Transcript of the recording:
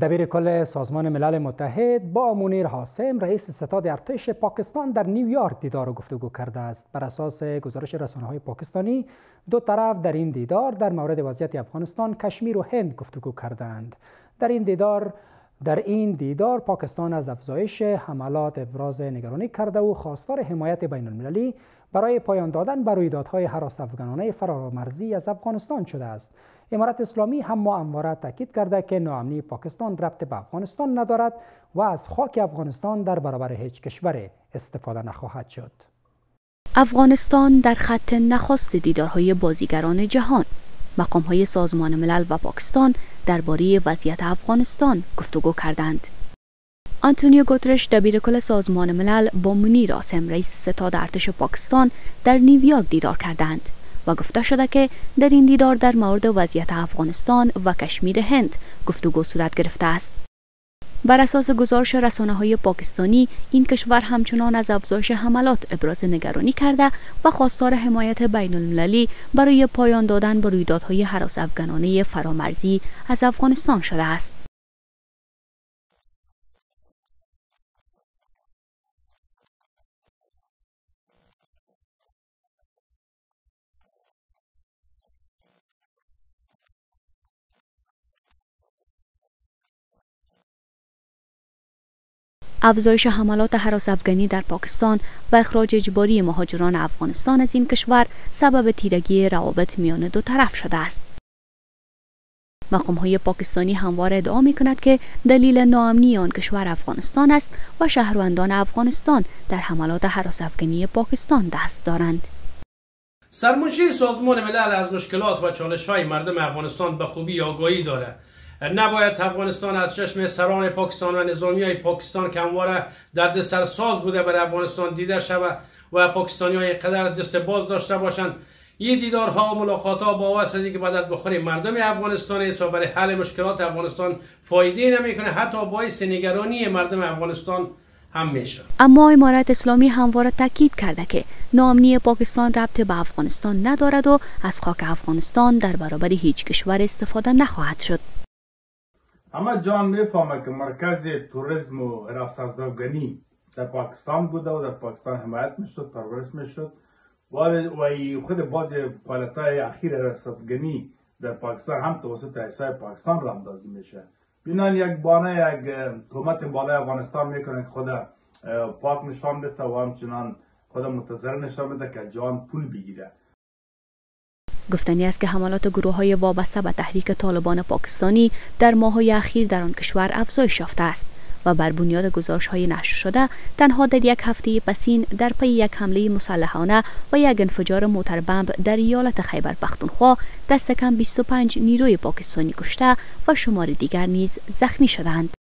دبیر کل سازمان ملل متحد با مونیر حاسم رئیس ستاد ارتش پاکستان در نیویورک دیدار و گفتگو کرده است. بر اساس گزارش رسانه های پاکستانی دو طرف در این دیدار در مورد وضعیت افغانستان کشمیر و هند گفتگو کردند. در این دیدار در این دیدار پاکستان از افزایش حملات ابراز نگرانی کرده و خواستار حمایت بین المللی برای پایان دادن بر رویدادهای حراس افغانانه فرامرزی از افغانستان شده است. امارت اسلامی هم همواره تاکید کرده که ناامنی پاکستان ربط به افغانستان ندارد و از خاک افغانستان در برابر هیچ کشور استفاده نخواهد شد. افغانستان در خط نخست دیدارهای بازیگران جهان مقام های سازمان ملل و پاکستان درباره وضعیت افغانستان گفتگو کردند. آنتونیو گوترش دبیر کل سازمان ملل با منیر آسم رئیس ستاد ارتش پاکستان در نیویورک دیدار کردند و گفته شده که در این دیدار در مورد وضعیت افغانستان و کشمیر هند گفتگو صورت گرفته است. بر اساس گزارش رسانه های پاکستانی این کشور همچنان از افزایش حملات ابراز نگرانی کرده و خواستار حمایت بین المللی برای پایان دادن به رویدادهای حراس افغانانه فرامرزی از افغانستان شده است. افزایش حملات حراس افغانی در پاکستان و اخراج اجباری مهاجران افغانستان از این کشور سبب تیرگی روابط میان دو طرف شده است. مقام های پاکستانی همواره ادعا می کند که دلیل ناامنی آن کشور افغانستان است و شهروندان افغانستان در حملات حراس افغانی پاکستان دست دارند. سرمنشی سازمان ملل از مشکلات و چالش های مردم افغانستان به خوبی آگاهی دارد نباید افغانستان از چشم سران پاکستان و نظامی های پاکستان که همواره درد سرساز بوده بر افغانستان دیده شود و پاکستانی های قدر دست باز داشته باشند. این دیدارها و ملاقات ها با واسه از اینکه بدت بخوری مردم افغانستان است و برای حل مشکلات افغانستان فایده نمی‌کنه. حتی باعث نگرانی مردم افغانستان هم میشه. اما امارت اسلامی همواره تاکید کرده که نامنی پاکستان ربط به افغانستان ندارد و از خاک افغانستان در برابر هیچ کشور استفاده نخواهد شد. همه جان می‌فهمه که مرکز توریسم و افغانی در پاکستان بوده و در پاکستان حمایت می‌شد پرورش می‌شد. و خود باز فعالیت های اخیر افغانی در پاکستان هم توسط ایسای پاکستان را اندازی میشه. بینان یک بانه یک حکومت بالای افغانستان می‌کنه که خود پاک نشان بده و همچنان خود متظر نشان بده که جان پول بگیره. گفتنی است که حملات گروه های وابسته به تحریک طالبان پاکستانی در ماههای اخیر در آن کشور افزایش یافته است و بر بنیاد گزارش های نشر شده تنها در یک هفته پسین در پی یک حمله مسلحانه و یک انفجار موتر بمب در ایالت خیبر پختونخوا دست کم 25 نیروی پاکستانی کشته و شمار دیگر نیز زخمی شدند